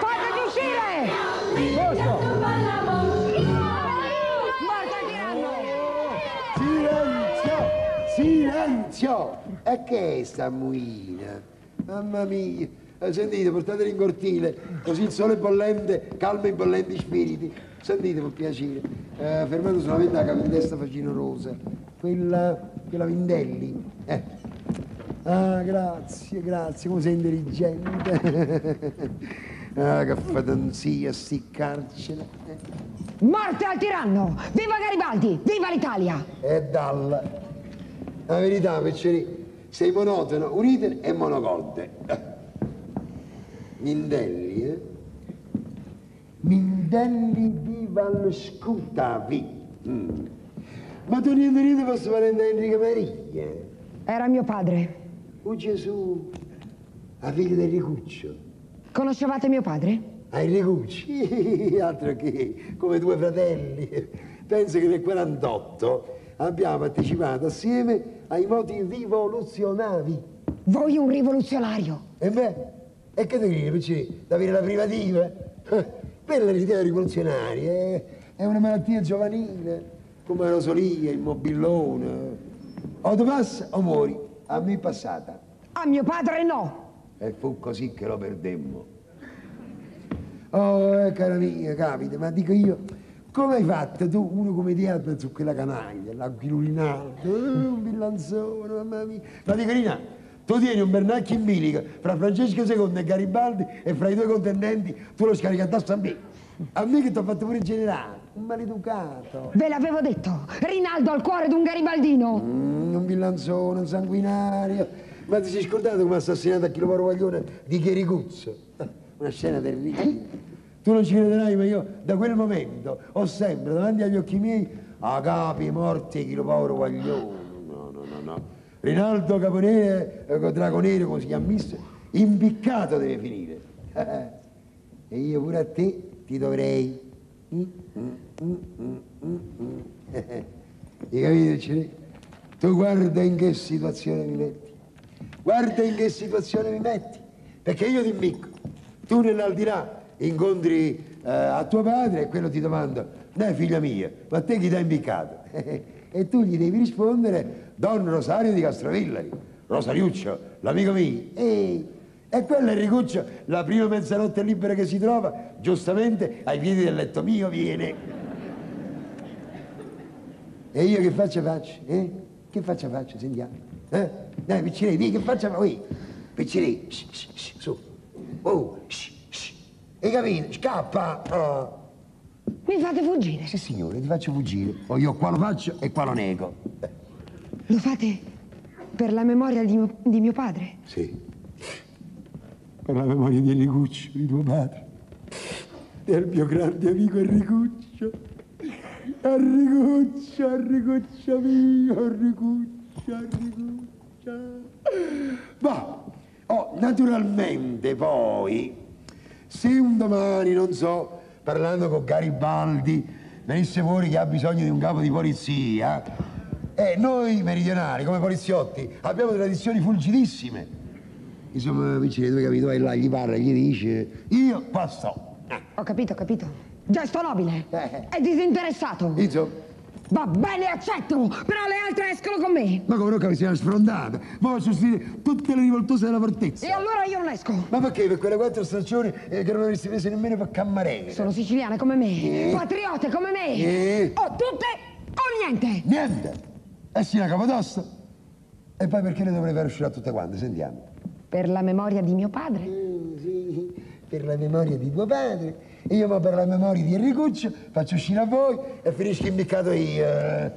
Fatemi uscire! Morta tiranno! Silenzio! Silenzio! E che è sta muina? Mamma mia! Eh, Sentite, portateli in cortile, così il sole bollente calma i bollenti spiriti. Sentite, per piacere, eh, fermato solamente la capitessa Facino Rosa, quella, quella Vindelli. Eh. Ah, grazie, grazie, come sei intelligente. ah, che fatanzia, sti carcere. Morte al tiranno! Viva Garibaldi! Viva l'Italia! E dalla. La verità, Pecceri, sei monotono, unite e monocorde. Eh. Mindelli, eh? Mindelli di Valscutavi. Mm. Ma tu niente niente posso parente Enrico Maria. Era mio padre. Oh Gesù, la figlia di Ricuccio. Conoscevate mio padre? Ai Ricucci, altro che come due fratelli. Penso che nel 48 abbiamo partecipato assieme ai moti rivoluzionari. Voi un rivoluzionario. E beh, e che dire, Piccini? Da avere la privativa? Eh, Quella è l'idea rivoluzionaria, eh. è una malattia giovanile, come la rosolia, il mobillone. O ti passa o muori, a me è passata. A mio padre no. E fu così che lo perdemmo. Oh, eh, cara mia, capita, ma dico io, come hai fatto tu, uno come te, su quella canaglia, l'aquilulinato, eh, un villanzone, mamma mia. Ma dico, Rina, tu tieni un Bernacchi in bilico fra Francesco II e Garibaldi e fra i due contendenti tu lo scarichi addosso a me. A me che ti ho fatto pure il generale, un maleducato. Ve l'avevo detto. Rinaldo al cuore d'un garibaldino. Mm, un villanzone, un sanguinario. Ma ti sei scordato come ha assassinato a Chiloporo Guaglione di Chiericuzzo? Una scena terribile. Tu non ci crederai, ma io da quel momento ho sempre davanti agli occhi miei a capi morti Chiloporo Guaglione. No, no, no, no. Rinaldo Caponere, eh, Dragonero, come si chiama, impiccato deve finire. e io pure a te ti dovrei. Hai capito, Cire? Tu guarda in che situazione mi metti. Guarda in che situazione mi metti. Perché io ti imbicco. Tu nell'aldilà incontri eh, a tuo padre e quello ti domanda, no figlia mia, ma te chi ti ha imbiccato? e tu gli devi rispondere, Don Rosario di Castrovillari, Rosariuccio, l'amico mio. E, e quella è Ricuccio, la prima mezzanotte libera che si trova, giustamente ai piedi del letto mio viene. E io che faccia faccio? Eh? Che faccia faccio? Sentiamo. Eh? Dai, Piccirei, di che faccia faccio? Shh, shh, shh, su. Oh, shh, shh. Hai capito? Scappa. Oh. Mi fate fuggire. Sì, signore, ti faccio fuggire. O io qua lo faccio e qua lo nego. Lo fate per la memoria di mio, di mio padre? sì. Per la memoria di Enricuccio, di tuo padre, del mio grande amico Enricuccio. Enricuccio, Enricuccio mio, Enricuccio, Enricuccio. Ma, oh, naturalmente poi, se un domani, non so, parlando con Garibaldi, venisse fuori che ha bisogno di un capo di polizia, eh, noi meridionali, come poliziotti, abbiamo tradizioni fulgidissime. Insomma, vicino due capito, vai là, gli parla, gli dice, io qua sto. Eh, Ho capito, ho capito. Gesto nobile. Eh. È disinteressato. Insomma, Va bene, accetto. Però le altre escono con me. ma come non capisci, è una sfrondata. Ma faccio sentire tutte le rivoltose della fortezza. E allora io non esco. Ma perché? Per quelle quattro stagioni eh, che non avresti preso nemmeno per cammarere? Sono siciliane come me. Eh. Patriote come me. Eh. O tutte o niente. Niente! E sì, una capotosta. E poi perché ne dovrei far uscire a tutte quante? Sentiamo. Per la memoria di mio padre. Mm, sì, per la memoria di tuo padre. E io poi per la memoria di Enricuccio faccio uscire a voi e finisco imbiccato io. eh.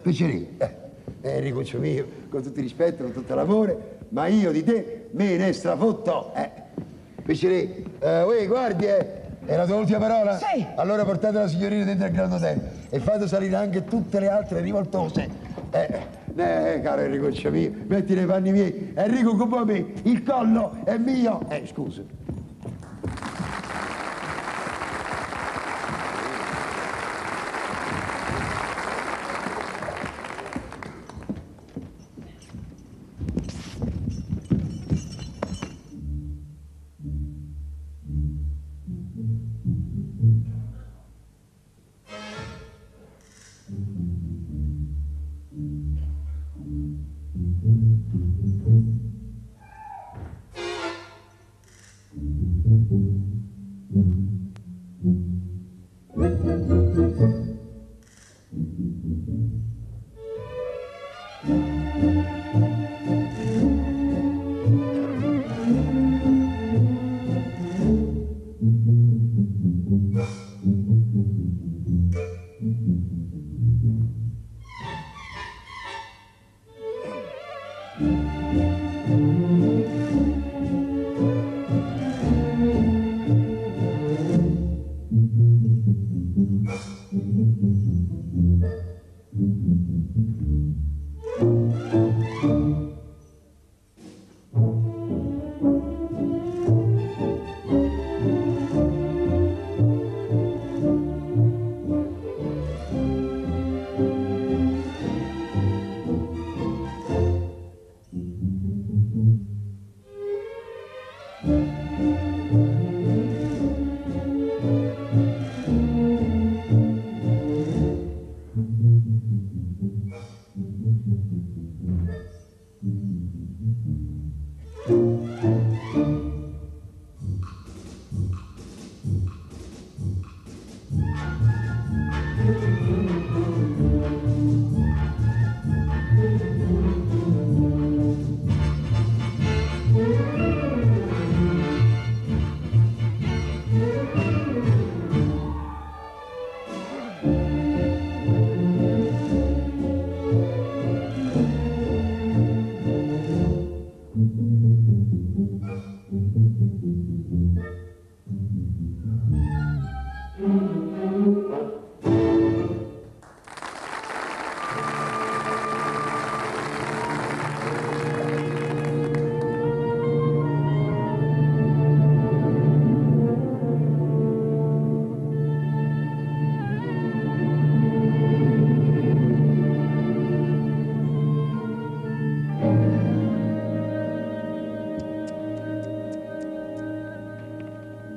Piacere. Eh, Enricuccio mio, con tutto il rispetto, con tutto l'amore, ma io di te me ne strafotto. Eh. Piacere. Eh, uè, guardi, eh. È la tua ultima parola? Sì. Allora portate la signorina dentro al Grand Hotel e fate salire anche tutte le altre rivoltose. Eh, eh, caro Enrico mio, metti nei panni miei. Enrico, come me, il collo è mio. Eh, scusa.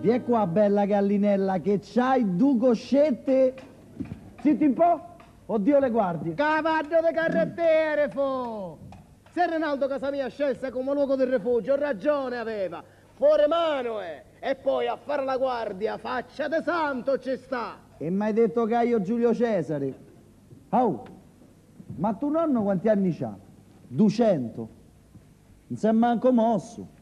Vieni qua, bella gallinella, che c'hai due coscette. Zitti un po', oddio le guardie. Cavallo di carrettere, fo! Se Rinaldo casa mia scelse come luogo di rifugio, ragione aveva. Fuori mano, eh! E poi a fare la guardia, faccia de santo ci sta! E mi hai detto Caio Giulio Cesare. Oh, ma tuo nonno quanti anni c'ha? 200. Non si è manco mosso.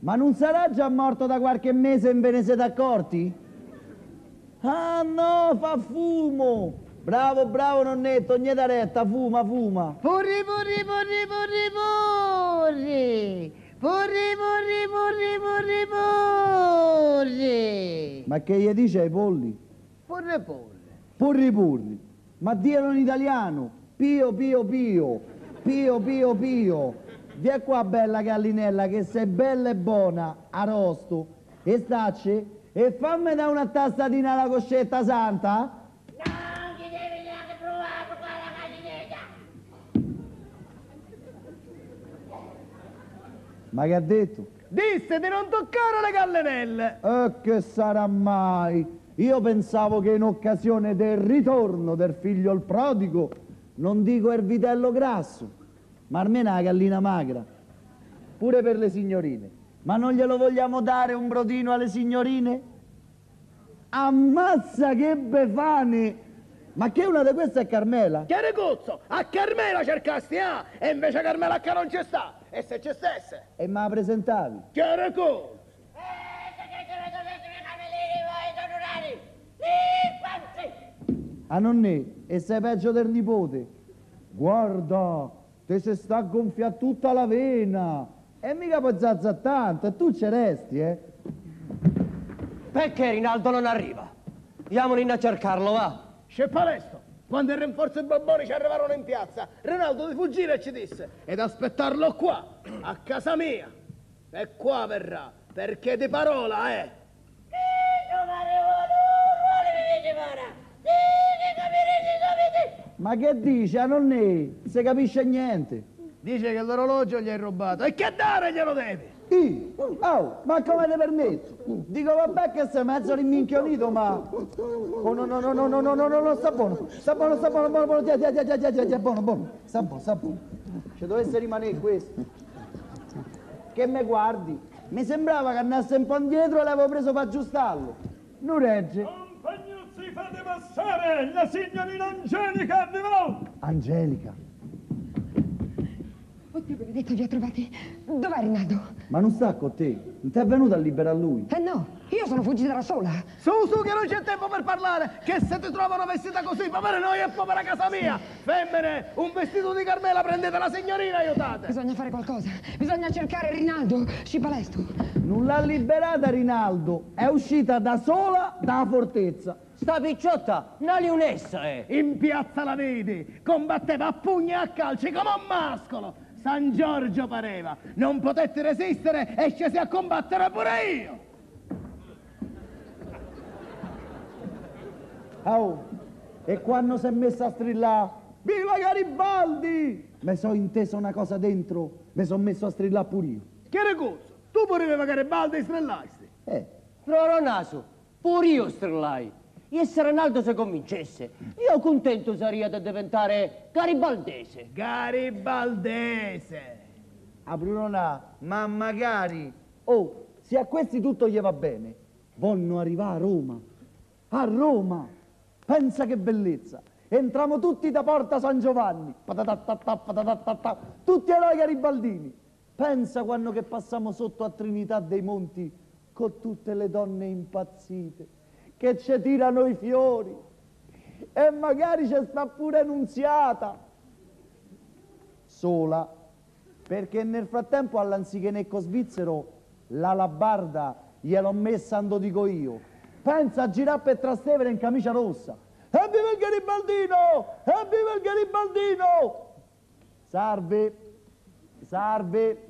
Ma non sarà già morto da qualche mese e ve ne siete accorti? Ah no, fa fumo! Bravo, bravo nonnetto, ogni da retta, fuma, fuma. Puri, puri, puri, puri, puri! Purri, purri, purri, purri, purri. Ma che gli dice ai polli? Purri, purri. Purri purri. Ma dielo in italiano. Pio pio pio. Pio pio pio. Vieni qua bella gallinella che sei bella e buona, arosto. E stacci? E fammi da una tassatina alla coscetta santa? Ma che ha detto? Disse di non toccare le gallinelle. E che sarà mai? Io pensavo che in occasione del ritorno del figlio il prodigo, non dico il vitello grasso, ma almeno la gallina magra, pure per le signorine. Ma non glielo vogliamo dare un brodino alle signorine? Ammazza che befane! Ma che una di queste è Carmela? Che ricuzzo, a Carmela cercasti, ah? E invece Carmela che non ci sta. E se ci stesse? E me la presentavi? Che ricuzzo. A nonnè, e sei peggio del nipote. Guarda, te se sta a gonfiare tutta la vena. E mica poi zazza tanto, e tu ci resti, eh? Perché Rinaldo non arriva? Andiamo a cercarlo, va. C'è palesto. Quando il rinforzo e i bomboni ci arrivarono in piazza, Rinaldo di fuggire e ci disse ed aspettarlo qua, a casa mia. E qua verrà, perché di parola è. Ma che dice, a nonnè? Se capisce niente. Dice che l'orologio gli hai rubato. E che dare glielo devi? Io? Oh, ma come ti permetto? Dico vabbè che sei mezzo rimminchionito, ma... Oh no, no, no, no, no, no, no, no, no, sta buono, sta buono, sta buono, buono, buono, tiè, tiè, tiè, tiè, tiè, tiè, buono, buono, sta buono, sta buono. Ci dovesse rimanere questo. Che me guardi? Mi sembrava che andasse un po' indietro e l'avevo preso per aggiustarlo. Non regge. Fate passare! La signorina Angelica arrivò! Angelica, Oddio benedetto, li ho trovati. Dov'è Rinaldo? ma non sta con te? Non ti è venuto a liberare lui? Eh no, io sono fuggita da sola. Su, su, che non c'è tempo per parlare, che se ti trovano vestita così, povera noi e povera casa mia. Femmine, un vestito di Carmela, prendete la signorina, aiutate. Bisogna fare qualcosa. Bisogna cercare Rinaldo. Sci palesto. Non l'ha liberata Rinaldo, è uscita da sola dalla fortezza. Sta picciotta, una leonessa, eh. In piazza la vedi, combatteva a pugni e a calci come un mascolo. San Giorgio pareva, non potetti resistere e scesi a combattere pure io. Oh, e quando si è messa a strillare, viva Garibaldi! Mi sono inteso una cosa dentro, mi sono messo a strillare pure io. Che recurso? Tu pure avevi Garibaldi e strellasti. Eh, Roro naso, pure io strillai. E se Rinaldo si convincesse, io contento sarei di diventare garibaldese. Garibaldese. a Brunona, ma magari... Oh, se a questi tutto gli va bene, vogliono arrivare a Roma. A Roma! Pensa che bellezza! Entriamo tutti da Porta San Giovanni, tutti eroi garibaldini. Pensa quando che passiamo sotto a Trinità dei Monti con tutte le donne impazzite che ci tirano i fiori. E magari c'è sta pure Nunziata. Sola. Perché nel frattempo all'anzichenecco svizzero la labarda gliel'ho messa ando dico io. Pensa a girare per Trastevere in camicia rossa. Evviva il Garibaldino! Evviva il Garibaldino! Salve salve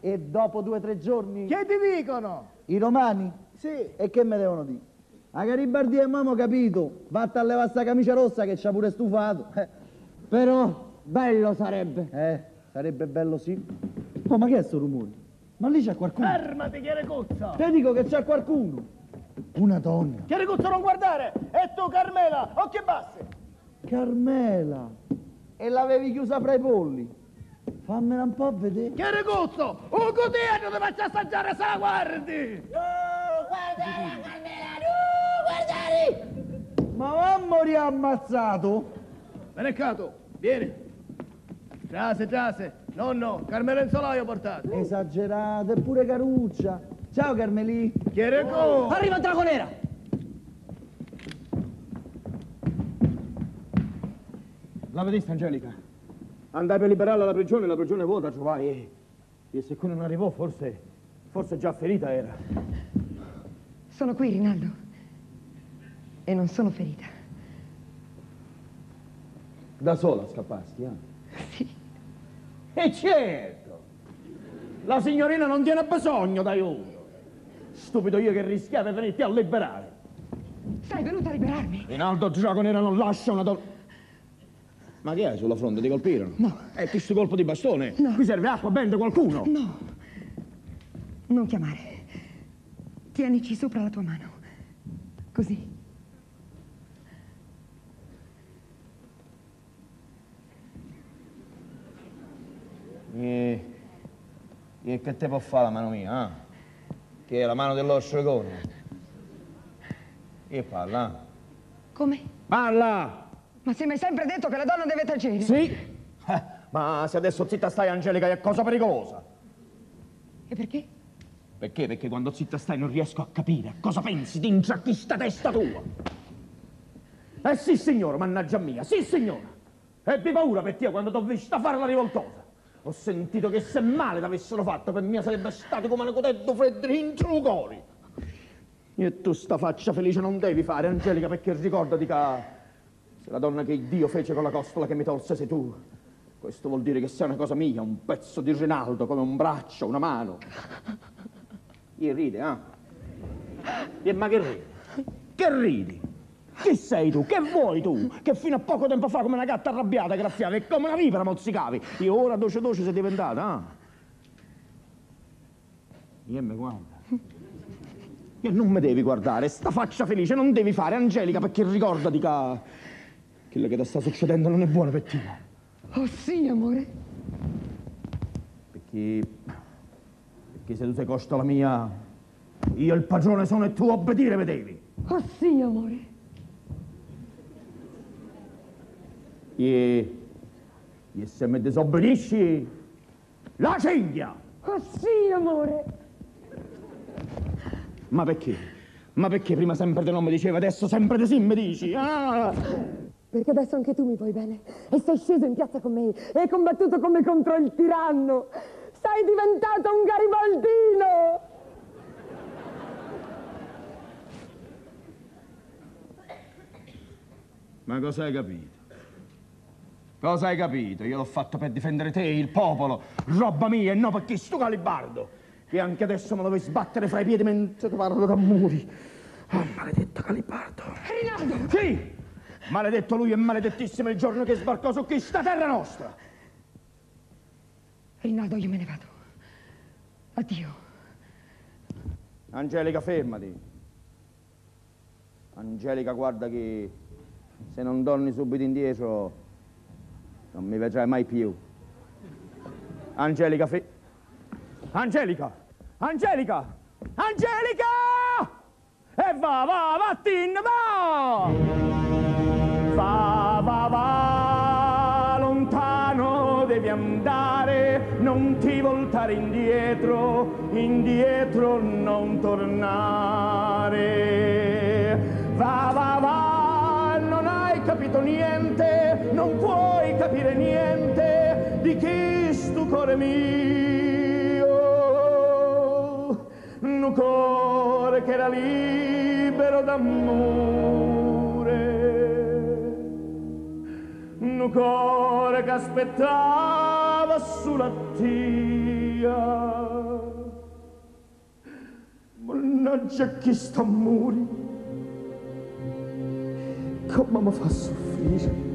e dopo due o tre giorni Che ti dicono? i romani? Sì. e che me devono dire? A Garibaldi e mamma capito, vatta a levare sta camicia rossa che ci ha pure stufato. Eh, Però bello sarebbe. eh, sarebbe bello sì. Oh, ma che è sto rumore? Ma lì c'è qualcuno. Fermati, che recuzzo. Te dico che c'è qualcuno. Una donna. Che recuzzo non guardare. E tu, Carmela, occhi bassi. Carmela. E l'avevi chiusa fra i polli. Fammela un po' vedere. Che recuzzo. Un cotino ti faccio assaggiare se la guardi. Ma mamma riammazzato? Meneccato, vieni. Trase, trase. No, no, Carmela in solaio portate. Esagerato, è pure caruccia. Ciao Carmelì. Che recuzzo. Arriva il dragonera! La vedeste, Angelica? Andai per liberarla dalla prigione, la prigione vuota, trovai. E se qui non arrivò, forse, forse già ferita era. Sono qui, Rinaldo. E non sono ferita. Da sola scappasti, eh? Sì. E certo! La signorina non tiene bisogno d'aiuto. Stupido io che rischiavo di venirti a liberare. Sei venuta a liberarmi? Rinaldo Dragonera non lascia una donna. Ma che hai sulla fronte? Ti colpirono? No. E questo colpo di bastone? No. Qui serve acqua, bende qualcuno? No. Non chiamare. Tienici sopra la tua mano. Così. E... e che te può fare la mano mia, eh? Che è la mano dello stregone. E parla? Come? Parla! Ma se mi hai sempre detto che la donna deve tacere. Sì? Eh, ma se adesso zitta stai, Angelica, è cosa pericolosa. E perché? Perché? Perché quando zitta stai non riesco a capire cosa pensi dentro a questa testa tua. Eh sì, signore, mannaggia mia, sì, signora. Ebbi paura per te quando t'ho vista fare la rivoltosa. Ho sentito che se male t'avessero fatto, per me sarebbe stato come un cotello freddo dentro il cuore. E tu sta faccia felice non devi fare, Angelica, perché ricordati che se la donna che Dio fece con la costola che mi tolse sei tu, questo vuol dire che sei una cosa mia, un pezzo di Rinaldo, come un braccio, una mano. Io ride, ah? E ma che ridi? Che ridi? Chi sei tu? Che vuoi tu? Che fino a poco tempo fa come una gatta arrabbiata graffiavi e come una vipera mozzicavi. E ora doce doce sei diventata, ah? Io mi guarda. E non mi devi guardare, sta faccia felice non devi fare, Angelica, perché ricordati che quello che ti sta succedendo non è buono per te. Oh sì, amore. Perché, perché se tu sei costa la mia, io il padrone sono e tu obbedire mi devi. Oh sì, amore. E, e se mi disobbedisci, la cinghia! Oh sì, amore. Ma perché? Ma perché prima sempre te non mi dicevi, adesso sempre di sì mi dici? Ah! Perché adesso anche tu mi vuoi bene e sei sceso in piazza con me e hai combattuto come contro il tiranno. Sei diventato un garibaldino. Ma cosa hai capito? Cosa hai capito? Io l'ho fatto per difendere te, il popolo, roba mia e no perché sto calibardo. E anche adesso me lo vuoi sbattere fra i piedi mentre ti parlo d'amori. Oh, maledetto calibardo. Rinaldo! Sì! Maledetto lui e maledettissimo il giorno che sbarcò su questa terra nostra. Rinaldo, io me ne vado. Addio. Angelica, fermati. Angelica, guarda che se non torni subito indietro non mi vedrai mai più. Angelica, fe... Angelica! Angelica! Angelica! E va, va, vattin, va! Va, va, va, lontano devi andare, non ti voltare indietro, indietro non tornare. Va, va, va, non hai capito niente, non puoi capire niente di chi stu cuore mio. Un cuore che era libero d'amore un cuore che aspettava sulla tia. Mannaggia chi sta muri, come mi fa soffrire.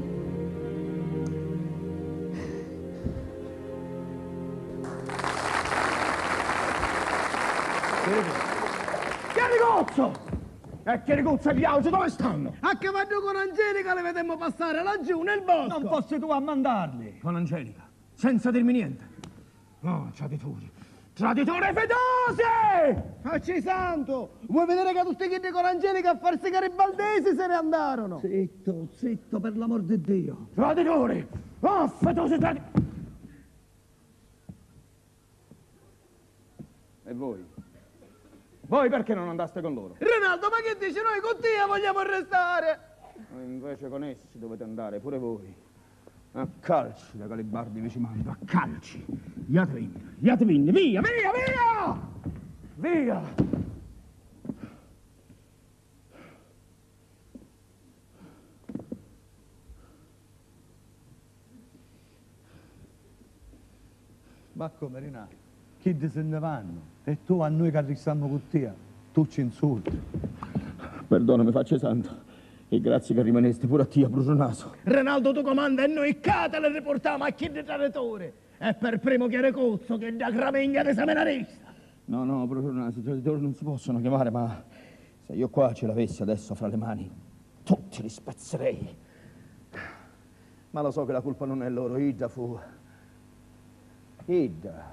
Chiarigozzo! E Chiarigozzo e gli altri dove stanno? A cavallo con Angelica le vedemmo passare laggiù nel bosco. Non fossi tu a mandarli con Angelica, senza dirmi niente. Oh, traditori, traditori fedosi! Facci santo! Vuoi vedere che tutti quelli con Angelica a farsi garibaldesi se ne andarono? Zitto, zitto, per l'amor di Dio. Traditori! Oh, fedosi traditori! E voi? Voi perché non andaste con loro? Rinaldo, ma che dici? Noi con te vogliamo arrestare! Invece con essi dovete andare, pure voi. A calci da Galibardi vi ci mando, a calci. Iatvin, Iatvin, via, via, via! Via! Ma come Renato? Chi se ne vanno? E tu a noi che arristiamo con te, tu ci insulti. Perdonami, faccia santo. E grazie che rimanesti pure a te a Brucio Naso. Rinaldo tu comanda e noi cata le riportiamo a chi di traditore. E per primo chiare cozzo che da gramegna di seminarista. No, no, Brucio Naso, i traditori non si possono chiamare, ma se io qua ce l'avessi adesso fra le mani, tutti li spazzerei. Ma lo so che la colpa non è loro, Ida fu... Ida.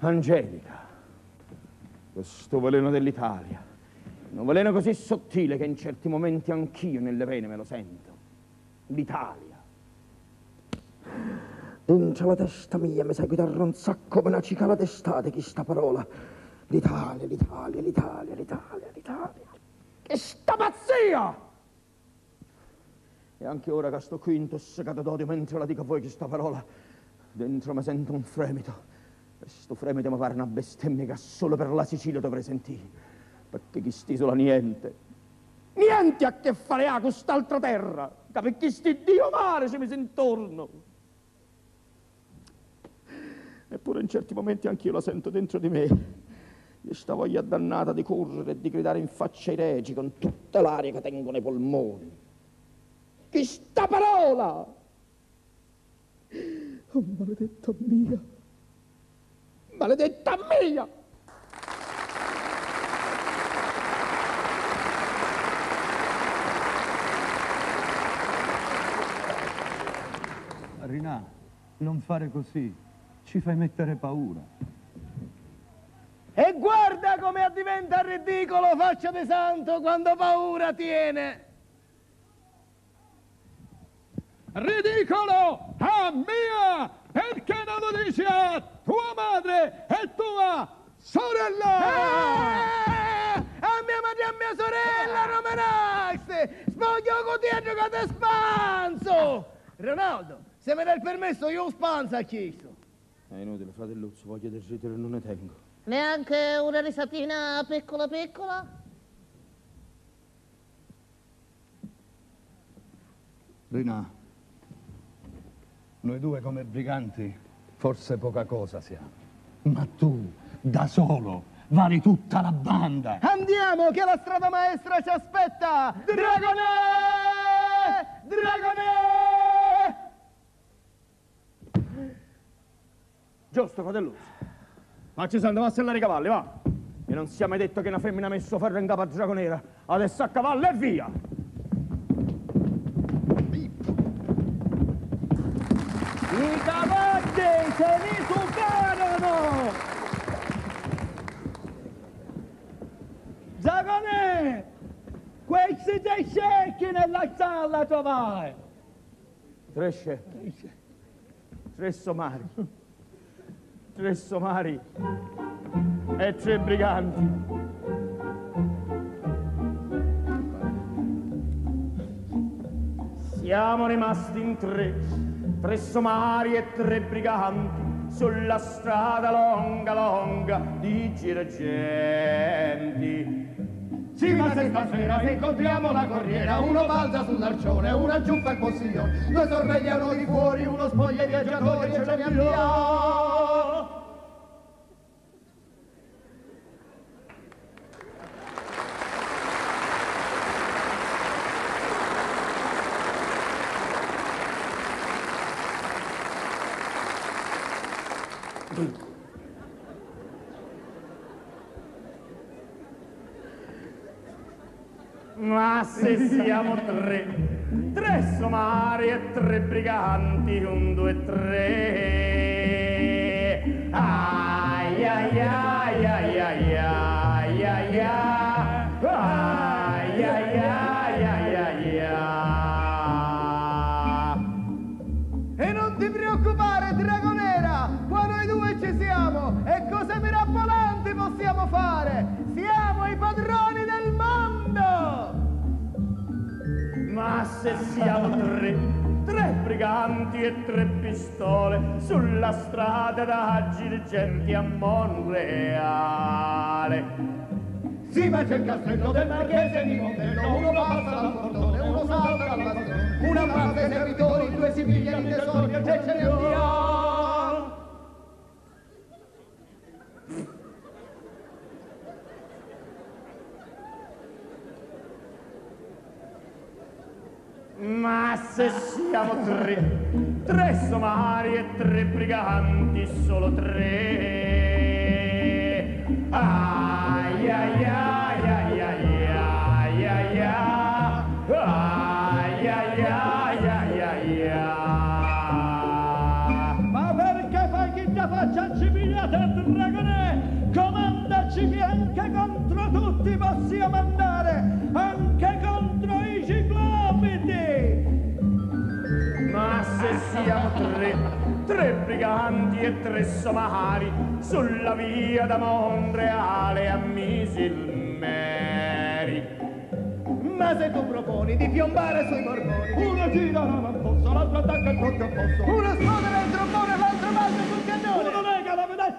Angelica. Questo veleno dell'Italia. Un veleno così sottile che in certi momenti anch'io nelle vene me lo sento. L'Italia. Dentro la testa mia mi seguita un sacco come una cicala d'estate chi sta parola. L'Italia, l'Italia, l'Italia, l'Italia, l'Italia. Che sta pazzia! E anche ora che sto qui intossecato d'odio mentre la dico a voi che sta parola, dentro mi sento un fremito. E sto fremito mi pare una bestemmia che solo per la Sicilia dovrei sentire. Perché chi st'isola niente, niente a che fare ha con quest'altra terra. Che perché sti Dio mare ci mi intorno. Eppure in certi momenti anch'io la sento dentro di me. Io sta voglia dannata di correre e di gridare in faccia ai regi con tutta l'aria che tengo nei polmoni. Chi sta parola? Oh, maledetta mia! Maledetta mia! Rinà, non fare così, ci fai mettere paura. E guarda come diventa ridicolo faccia di santo quando paura tiene. Ridicolo a mia! Perché non lo dici a tua madre e tua sorella? Eh, a mia madre e a mia sorella, Romanazzi! Spoglio con dietro che te spanzo! Ronaldo, se mi dai il permesso io spanzo a chiesto. È inutile, fratelluzzo, voglio del ritiro e non ne tengo. Neanche una risatina piccola piccola? Rinà, noi due come briganti forse poca cosa siamo. Ma tu, da solo, vali tutta la banda. Andiamo che la strada maestra ci aspetta! Dragone! Dragone! Giusto, fratelluzzo. Facci santo, va a sellare i cavalli, va. E non sia mai detto che una femmina ha messo ferro in capo a Dragonera. Adesso a cavallo e via! I cavalli se li superano! Dragone! Questi dei secchi nella stalla trovare! Tre scecchi. Tre somari. Tre somari. E tre briganti. Siamo rimasti in tre, tre somari e tre briganti, sulla strada lunga lunga di giragenti. Sì, ma se stasera se incontriamo la corriera, uno balza sull'arcione, una giuffa il possiglione, due sorvegliano di fuori, uno spoglia i viaggiatori e ce ne andiamo. Ma se siamo tre, tre somari e tre briganti, un, due, tre. Ai ai ai se siamo tre, tre briganti e tre pistole sulla strada da girgenti a Monreale. Si mangia il castello del marchese di Montello, uno passa dal portone, uno salta dal bastone, una parte servitori, due si piglia di tesori e ce ne andiamo. Ma se siamo tre, tre somari e tre briganti, solo tre. Ai tre briganti e tre somari, sulla via da Monreale a Misilmeri. Ma se tu proponi di piombare sui mormoni, Uno gira l'avamposto, l'altro attacca il fronte opposto. uno sfodera il trombone e l'altro balza sul cannone, Uno lega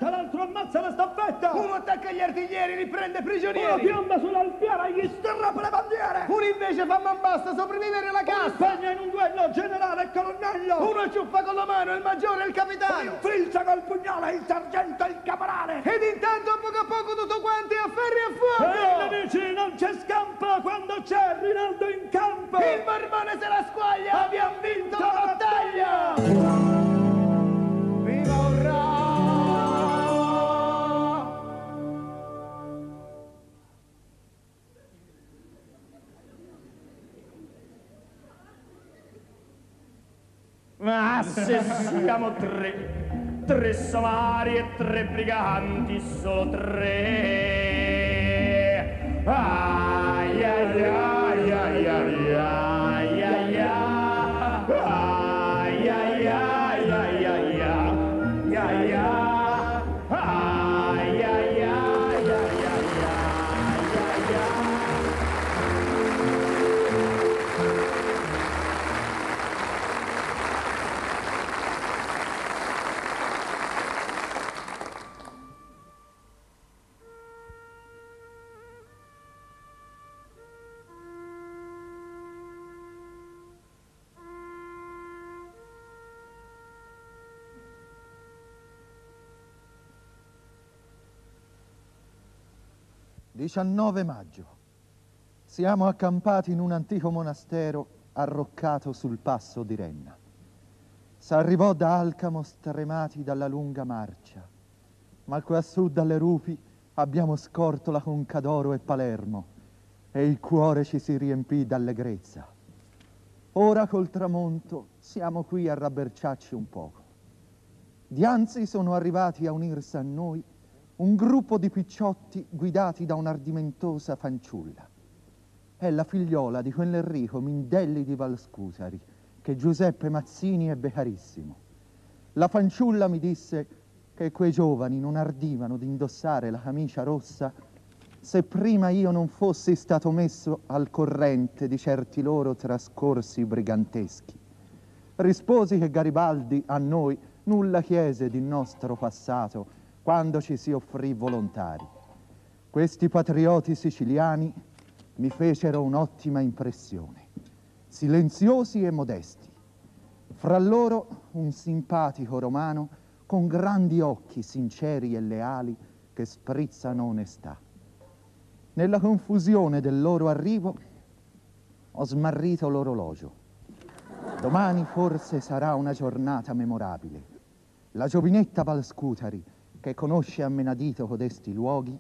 vedetta, l'altro ammazza la staffetta. uno attacca gli artiglieri, li prende Uno prigionieri, piomba sull'alfiera e gli strappa le bandiere. uno invece fa man basta sopravvivere la Uno cassa, spegna in un duello generale e colonnello. uno ciuffa con la mano il maggiore e il capitano. Infilza col pugnale il sergente e il caporale. Ed intanto a poco a poco tutto quanti a ferri e E fuoco! nemici non c'è scampo quando c'è Rinaldo in campo. Il mormone se la squaglia, abbiamo vinto la battaglia! Ma se siamo tre, tre somari e tre briganti, solo tre. Ai «19 maggio. Siamo accampati in un antico monastero arroccato sul passo di Renna. S'arrivò da Alcamo stremati dalla lunga marcia, ma qua su dalle rupi abbiamo scorto la Concadoro e Palermo e il cuore ci si riempì d'allegrezza. Ora col tramonto siamo qui a rabberciarci un poco. Dianzi sono arrivati a unirsi a noi un gruppo di picciotti guidati da un'ardimentosa fanciulla. È la figliola di quell'Enrico Mindelli di Valscusari, che Giuseppe Mazzini ebbe carissimo. La fanciulla mi disse che quei giovani non ardivano di indossare la camicia rossa se prima io non fossi stato messo al corrente di certi loro trascorsi briganteschi. Risposi che Garibaldi a noi nulla chiese di nostro passato quando ci si offrì volontari. Questi patrioti siciliani mi fecero un'ottima impressione, silenziosi e modesti. Fra loro un simpatico romano con grandi occhi sinceri e leali che sprizzano onestà. Nella confusione del loro arrivo ho smarrito l'orologio. Domani forse sarà una giornata memorabile. La giovinetta Valscutari, che conosce a menadito codesti luoghi,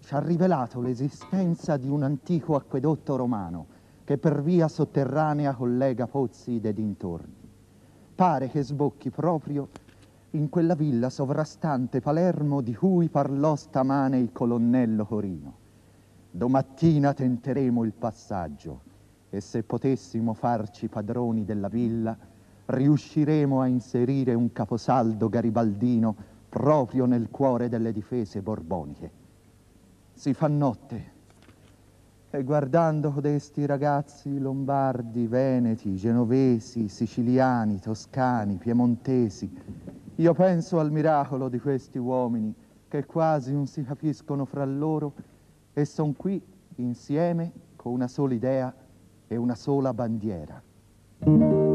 ci ha rivelato l'esistenza di un antico acquedotto romano che per via sotterranea collega pozzi dei dintorni. Pare che sbocchi proprio in quella villa sovrastante Palermo di cui parlò stamane il colonnello Corino. Domattina tenteremo il passaggio e se potessimo farci padroni della villa, riusciremo a inserire un caposaldo garibaldino proprio nel cuore delle difese borboniche. Si fa notte E guardando codesti ragazzi lombardi, veneti, genovesi, siciliani, toscani, piemontesi, io penso al miracolo di questi uomini che quasi non si capiscono fra loro e sono qui insieme con una sola idea e una sola bandiera.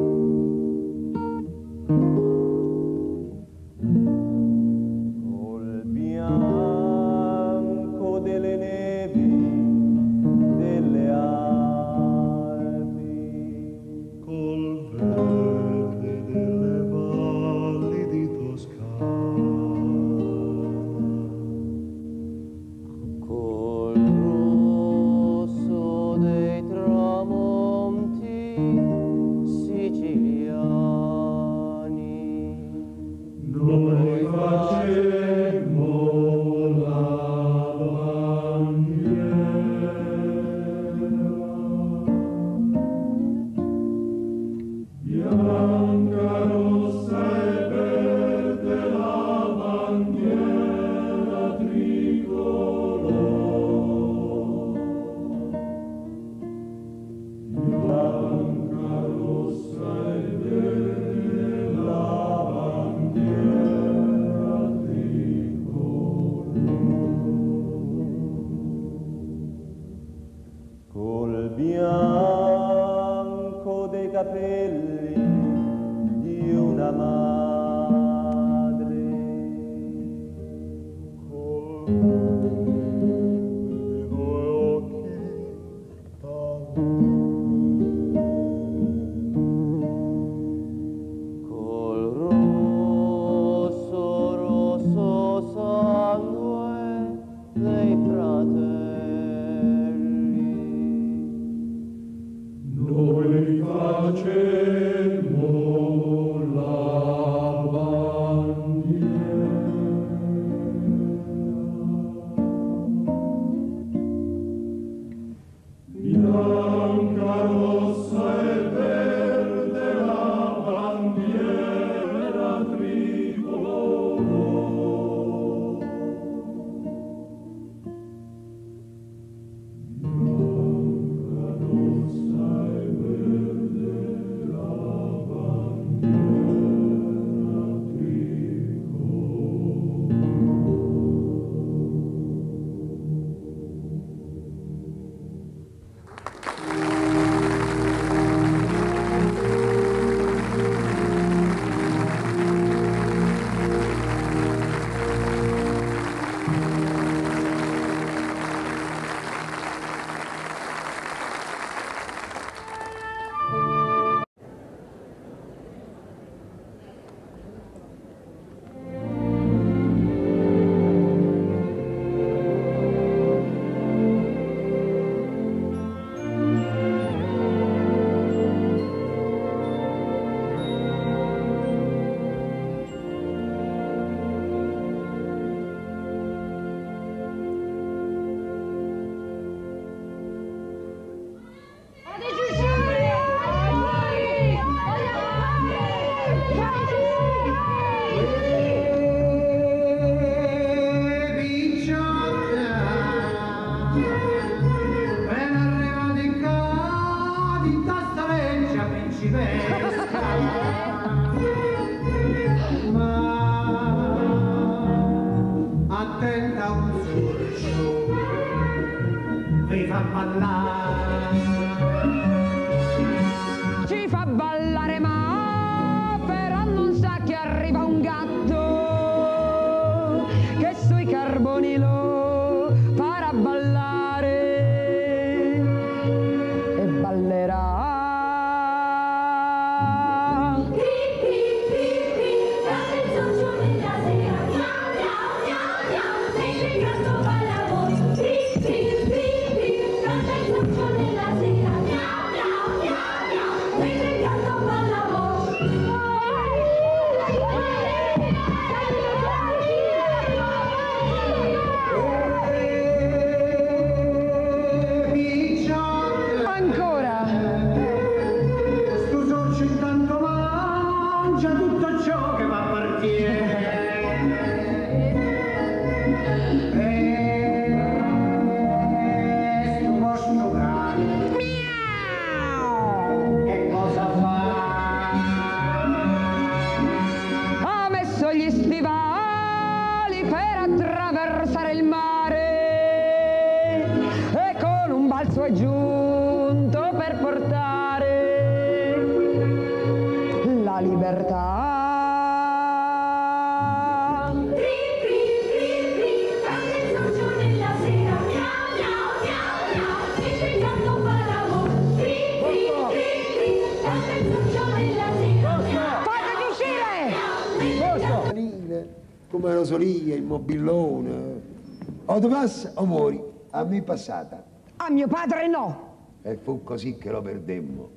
Passa o muori. A me è passata. A mio padre no! E fu così che lo perdemmo.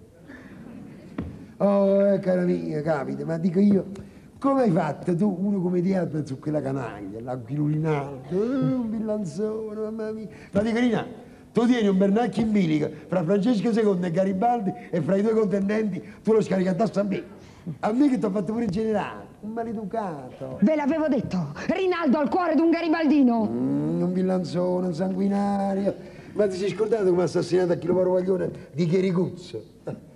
Oh, eh, cara mia, capita, ma dico io, come hai fatto tu, uno come te, su quella canaglia, l'aquilulinato, eh, un villanzone, mamma mia. Ma dico, Rina, tu tieni un Bernacchi in bilico fra Francesco II e Garibaldi e fra i due contendenti tu lo scarichi addosso a me. A me che ti ho fatto pure il generale, un maleducato. Ve l'avevo detto, Rinaldo al cuore d'un garibaldino. Mm, un villanzone, un sanguinario. Ma ti sei scordato come ha assassinato a Chiloporo Guaglione di Chiericuzzo?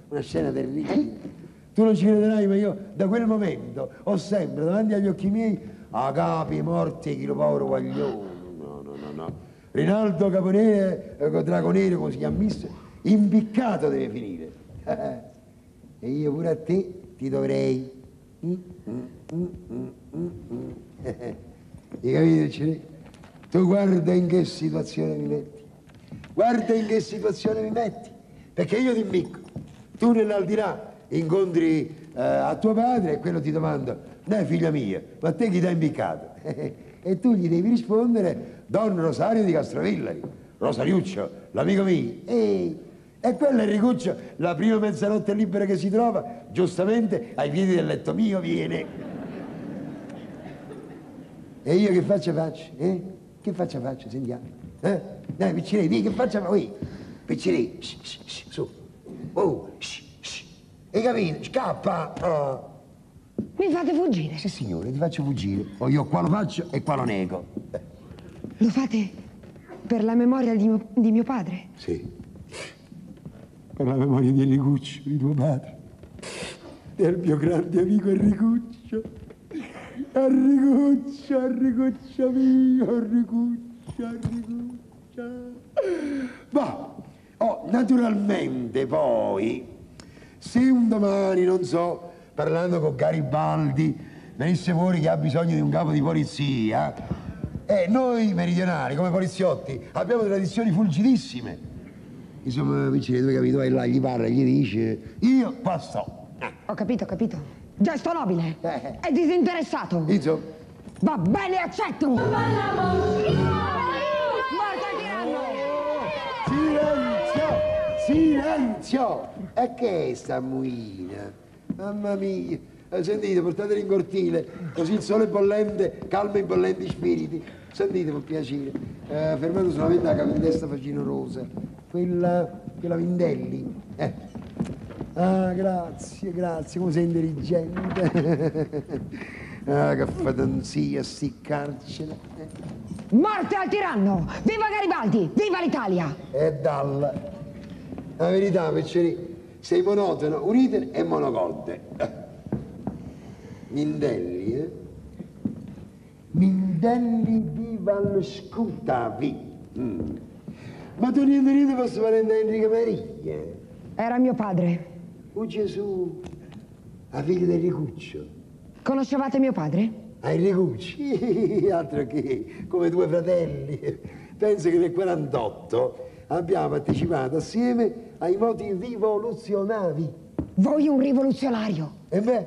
Una scena terribile. Tu non ci crederai, ma io da quel momento ho sempre davanti agli occhi miei a capi morti Chiloporo Guaglione. No, no, no, no. Rinaldo Caponere, eh, Dragonero, come si chiamisse, impiccato deve finire. e io pure a te ti dovrei. Mm, mm, Hai capito, Cire? Tu guarda in che situazione mi metti. Guarda in che situazione mi metti. Perché io ti imbicco. Tu nell'aldilà incontri eh, a tuo padre e quello ti domanda, no figlia mia, ma te chi ti ha imbiccato? e tu gli devi rispondere, Don Rosario di Castrovillari, Rosariuccio, l'amico mio. E, e quello Enricuccio, la prima mezzanotte libera che si trova, giustamente ai piedi del letto mio viene. E io che faccia faccio? Eh? Che faccia faccio? Sentiamo. Eh? Dai, Piccinelli, di che faccia faccio? Piccinelli, shh, shh, shh, su. Oh, shh, shh. Hai capito? Scappa. Oh. Mi fate fuggire. Sì, signore, ti faccio fuggire. O io qua lo faccio e qua lo nego. Lo fate per la memoria di mio, di mio padre? Sì. Per la memoria di Enricuccio, di tuo padre. Del mio grande amico Enricuccio. Enricuccio, Enricuccio mio, Enricuccio, Enricuccio. Ma, oh, naturalmente poi, se un domani, non so, parlando con Garibaldi, venisse fuori che ha bisogno di un capo di polizia, e noi meridionali, come poliziotti, abbiamo tradizioni fulgidissime. Insomma, vicino, tu capito, vai là, gli parla, gli dice, io qua sto. Ho capito, ho capito. Gesto nobile. Eh. È disinteressato. Insomma, Va bene, accetto. Tiranno. silenzio, silenzio! E che è sta muina? Mamma mia! Eh, Sentite, portatela in cortile, così il sole bollente calma i bollenti spiriti. Sentite, per piacere, eh, fermato solamente la capitesta facinorosa, quella, quella Vindelli. Eh. Ah, grazie, grazie, come sei intelligente. ah, che fatanzia, sti carcere. Morte al tiranno. Viva Garibaldi. Viva l'Italia. E dalla. La verità, Pecceri, sei monotono, unite e monocorde. Mindelli, eh? Mindelli di Valscutavi. Mm. Ma tu niente niente posso fare Enrico Maria. Era mio padre. Oh Gesù, la figlia di Enricuccio. Conoscevate mio padre? A Enricucci, altro che come due fratelli. Penso che nel 48 abbiamo partecipato assieme ai moti rivoluzionari. Voi un rivoluzionario. E beh,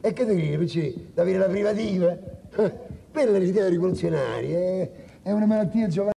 e che dire, Piccini? Da avere la privativa? Quella è l'idea rivoluzionaria, è, è una malattia giovanile.